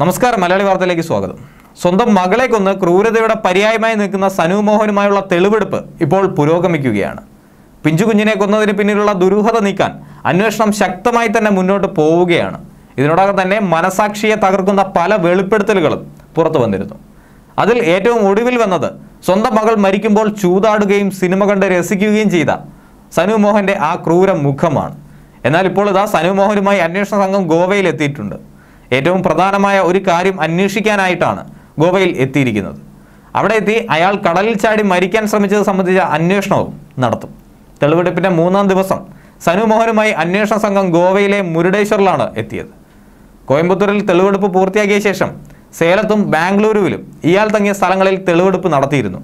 നമസ്കാരം മലയാളി വാർത്തയിലേക്ക് സ്വാഗതം. സ്വന്തം മകളെ കൊന്ന് ക്രൂരതയുടെ പര്യായമായി നിൽക്കുന്ന സനു മോഹനുമായുള്ള തെളിവെടുപ്പ് ഇപ്പോൾ പുരോഗമിക്കുകയാണ്. പിഞ്ചുകുഞ്ഞിനെ കൊന്നതിന് പിന്നിലുള്ള ദുരൂഹത നീക്കാൻ അന്വേഷണം ശക്തമായി തന്നെ മുന്നോട്ട് പോവുകയാണ്. ഇതിനോടകം തന്നെ മനസാക്ഷിയെ തകർക്കുന്ന പല വെളിപ്പെടുത്തലുകളും പുറത്തു വന്നിരുന്നു. അതിൽ ഏറ്റവും ഒടുവിൽ വന്നത് സ്വന്തം മകൾ മരിക്കുമ്പോൾ ചൂതാടുകയും സിനിമ കണ്ട് രസിക്കുകയും ചെയ്ത സനു മോഹന്റെ ആ ക്രൂര മുഖമാണ്. എന്നാൽ ഇപ്പോൾ ഇതാ സനു മോഹനുമായി അന്വേഷണ സംഘം ഗോവയിൽ എത്തിയിട്ടുണ്ട്. ഏറ്റവും പ്രധാനമായ ഒരു കാര്യം അന്വേഷിക്കാനായിട്ടാണ് ഗോവയിൽ എത്തിയിരിക്കുന്നത്. അവിടെ എത്തി അയാൾ കടലിൽ ചാടി മരിക്കാൻ ശ്രമിച്ചത് സംബന്ധിച്ച അന്വേഷണവും നടത്തും. തെളിവെടുപ്പിന്റെ മൂന്നാം ദിവസം സനു മോഹനുമായി അന്വേഷണ സംഘം ഗോവയിലെ മുരുടേശ്വറിലാണ് എത്തിയത്. കോയമ്പത്തൂരിൽ തെളിവെടുപ്പ് പൂർത്തിയാക്കിയ ശേഷം സേലത്തും ബാംഗ്ലൂരുവിലും ഇയാൾ തങ്ങിയ സ്ഥലങ്ങളിൽ തെളിവെടുപ്പ് നടത്തിയിരുന്നു.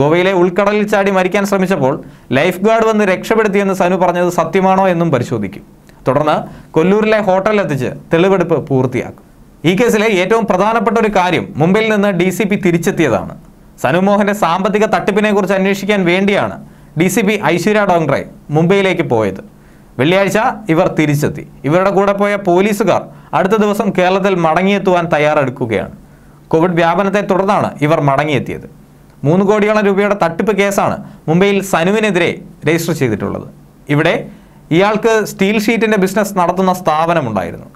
ഗോവയിലെ ഉൾക്കടലിൽ ചാടി മരിക്കാൻ ശ്രമിച്ചപ്പോൾ ലൈഫ് ഗാർഡ് വന്ന് രക്ഷപ്പെടുത്തിയെന്ന് സനു പറഞ്ഞത് സത്യമാണോ എന്നും പരിശോധിക്കും. തുടർന്ന് കൊല്ലൂരിലെ ഹോട്ടലിലെത്തിച്ച് തെളിവെടുപ്പ് പൂർത്തിയാക്കും. ഈ കേസിലെ ഏറ്റവും പ്രധാനപ്പെട്ട ഒരു കാര്യം മുംബൈയിൽ നിന്ന് ഡി സി പി തിരിച്ചെത്തിയതാണ്. സനുമോഹന്റെ സാമ്പത്തിക തട്ടിപ്പിനെ കുറിച്ച് അന്വേഷിക്കാൻ വേണ്ടിയാണ് D C P Aishwarya Dongre മുംബൈയിലേക്ക് പോയത്. വെള്ളിയാഴ്ച ഇവർ തിരിച്ചെത്തി. ഇവരുടെ കൂടെ പോയ പോലീസുകാർ അടുത്ത ദിവസം കേരളത്തിൽ മടങ്ങിയെത്തുവാൻ തയ്യാറെടുക്കുകയാണ്. കോവിഡ് വ്യാപനത്തെ തുടർന്നാണ് ഇവർ മടങ്ങിയെത്തിയത്. മൂന്ന് കോടിയോളം രൂപയുടെ തട്ടിപ്പ് കേസാണ് മുംബൈയിൽ സനുവിനെതിരെ രജിസ്റ്റർ ചെയ്തിട്ടുള്ളത്. ഇവിടെ ഇയാൾക്ക് സ്റ്റീൽ ഷീറ്റിന്റെ ബിസിനസ് നടത്തുന്ന സ്ഥാപനമുണ്ടായിരുന്നു.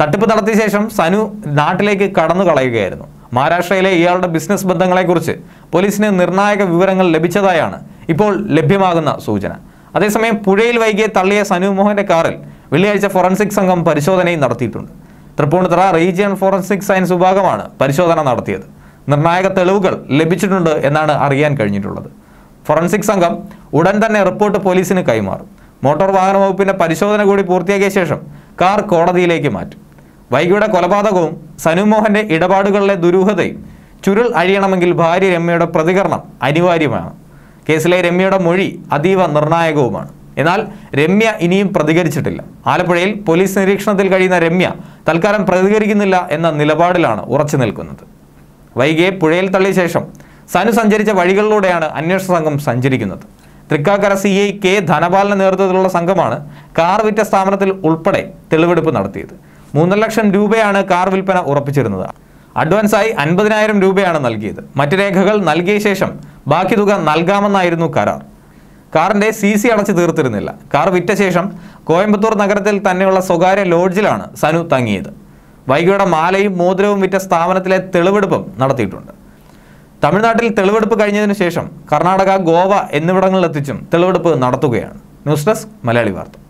തട്ടിപ്പ് നടത്തിയ ശേഷം സനു നാട്ടിലേക്ക് കടന്നു കളയുകയായിരുന്നു. മഹാരാഷ്ട്രയിലെ ഇയാളുടെ ബിസിനസ് ബന്ധങ്ങളെക്കുറിച്ച് പോലീസിന് നിർണായക വിവരങ്ങൾ ലഭിച്ചതായാണ് ഇപ്പോൾ ലഭ്യമാകുന്ന സൂചന. അതേസമയം പുഴയിൽ വൈകിയെ തള്ളിയ സനു മോഹന്റെ കാറിൽ വെള്ളിയാഴ്ച ഫോറൻസിക് സംഘം പരിശോധനയും നടത്തിയിട്ടുണ്ട്. തൃപ്പൂണിത്തറ റീജിയണൽ ഫോറൻസിക് സയൻസ് വിഭാഗമാണ് പരിശോധന നടത്തിയത്. നിർണായക തെളിവുകൾ ലഭിച്ചിട്ടുണ്ട് എന്നാണ് അറിയാൻ കഴിഞ്ഞിട്ടുള്ളത്. ഫോറൻസിക് സംഘം ഉടൻ തന്നെ റിപ്പോർട്ട് പോലീസിന് കൈമാറും. മോട്ടോർ വാഹന വകുപ്പിന്റെ പരിശോധന കൂടി പൂർത്തിയാക്കിയ ശേഷം കാർ കോടതിയിലേക്ക് മാറ്റും. വൈകിയുടെ കൊലപാതകവും സനുമോഹന്റെ ഇടപാടുകളിലെ ദുരൂഹതയും ചുരുൾ അഴിയണമെങ്കിൽ ഭാര്യ രമ്യയുടെ പ്രതികരണം അനിവാര്യമാണ്. കേസിലെ രമ്യയുടെ മൊഴി അതീവ നിർണായകവുമാണ്. എന്നാൽ രമ്യ ഇനിയും പ്രതികരിച്ചിട്ടില്ല. ആലപ്പുഴയിൽ പോലീസ് നിരീക്ഷണത്തിൽ കഴിയുന്ന രമ്യ തൽക്കാലം പ്രതികരിക്കുന്നില്ല എന്ന നിലപാടിലാണ് ഉറച്ചു നിൽക്കുന്നത്. വൈകിയെ പുഴയിൽ തള്ളിയ ശേഷം സനു സഞ്ചരിച്ച വഴികളിലൂടെയാണ് അന്വേഷണ സംഘം സഞ്ചരിക്കുന്നത്. തൃക്കാക്കര സി ഐ കെ ധനപാലിന്റെ നേതൃത്വത്തിലുള്ള സംഘമാണ് കാർ വിറ്റ സ്ഥാപനത്തിൽ ഉൾപ്പെടെ തെളിവെടുപ്പ് നടത്തിയത്. മൂന്നര ലക്ഷം രൂപയാണ് കാർ വിൽപ്പന ഉറപ്പിച്ചിരുന്നത്. അഡ്വാൻസായി അൻപതിനായിരം രൂപയാണ് നൽകിയത്. മറ്റു രേഖകൾ നൽകിയ ശേഷം ബാക്കി തുക നൽകാമെന്നായിരുന്നു കരാർ. കാറിന്റെ സി സി അടച്ചു തീർത്തിരുന്നില്ല. കാർ വിറ്റ ശേഷം കോയമ്പത്തൂർ നഗരത്തിൽ തന്നെയുള്ള സ്വകാര്യ ലോഡ്ജിലാണ് സനു തങ്ങിയത്. വൈകിയുടെ മാലയും മോതിരവും വിറ്റ സ്ഥാപനത്തിലെ തെളിവെടുപ്പും നടത്തിയിട്ടുണ്ട്. തമിഴ്നാട്ടിൽ തെളിവെടുപ്പ് കഴിഞ്ഞതിന് ശേഷം കർണാടക ഗോവ എന്നിവിടങ്ങളിലെത്തിച്ചും തെളിവെടുപ്പ് നടത്തുകയാണ്. ന്യൂസ് ഡെസ്ക് മലയാളി വാർത്ത.